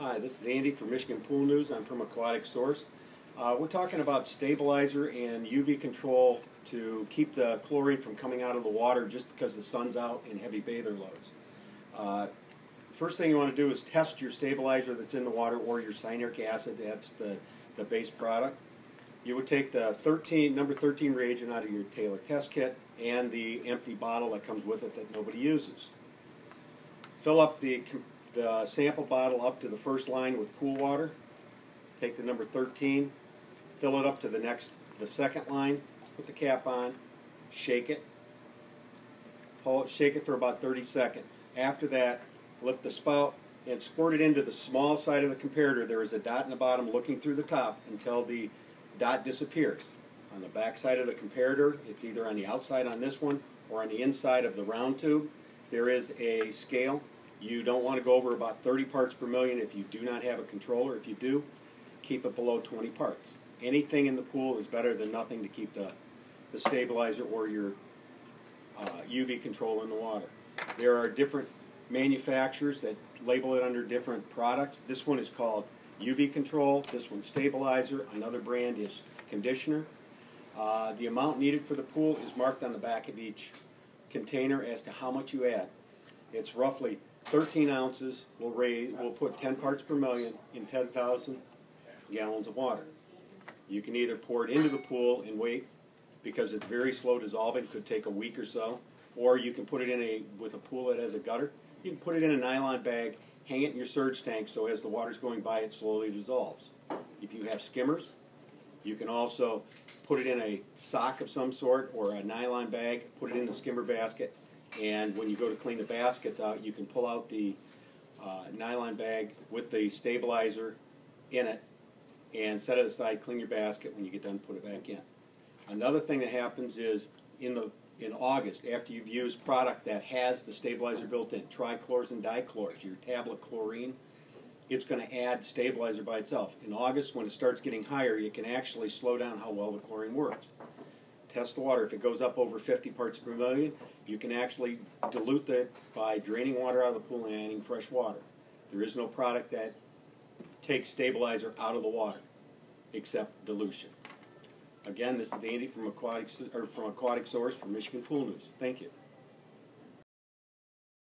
Hi, this is Andy from Michigan Pool News. I'm from Aquatic Source. Uh, we're talking about stabilizer and UV control to keep the chlorine from coming out of the water just because the sun's out and heavy bather loads. Uh, first thing you want to do is test your stabilizer that's in the water or your cyanuric acid. That's the, the base product. You would take the 13 number 13 reagent out of your Taylor test kit and the empty bottle that comes with it that nobody uses. Fill up the the sample bottle up to the first line with pool water. Take the number 13, fill it up to the next, the second line, put the cap on, shake it, pull it, shake it for about 30 seconds. After that, lift the spout and squirt it into the small side of the comparator. There is a dot in the bottom looking through the top until the dot disappears. On the back side of the comparator, it's either on the outside on this one or on the inside of the round tube. There is a scale you don't want to go over about 30 parts per million if you do not have a controller. If you do, keep it below 20 parts. Anything in the pool is better than nothing to keep the, the stabilizer or your uh, UV control in the water. There are different manufacturers that label it under different products. This one is called UV control, this one's stabilizer, another brand is conditioner. Uh, the amount needed for the pool is marked on the back of each container as to how much you add. It's roughly 13 ounces will raise, will put 10 parts per million in 10,000 gallons of water. You can either pour it into the pool and wait because it's very slow dissolving, could take a week or so, or you can put it in a with a pool that has a gutter. You can put it in a nylon bag, hang it in your surge tank so as the water's going by it slowly dissolves. If you have skimmers, you can also put it in a sock of some sort or a nylon bag, put it in the skimmer basket, and when you go to clean the baskets out, you can pull out the uh, nylon bag with the stabilizer in it and set it aside, clean your basket. When you get done, put it back in. Another thing that happens is in the in August, after you've used product that has the stabilizer built in, trichlors and dichlors, your tablet chlorine, it's going to add stabilizer by itself. In August, when it starts getting higher, you can actually slow down how well the chlorine works test the water. If it goes up over 50 parts per million, you can actually dilute it by draining water out of the pool and adding fresh water. There is no product that takes stabilizer out of the water except dilution. Again, this is Andy from Aquatic, or from Aquatic Source for Michigan Pool News. Thank you.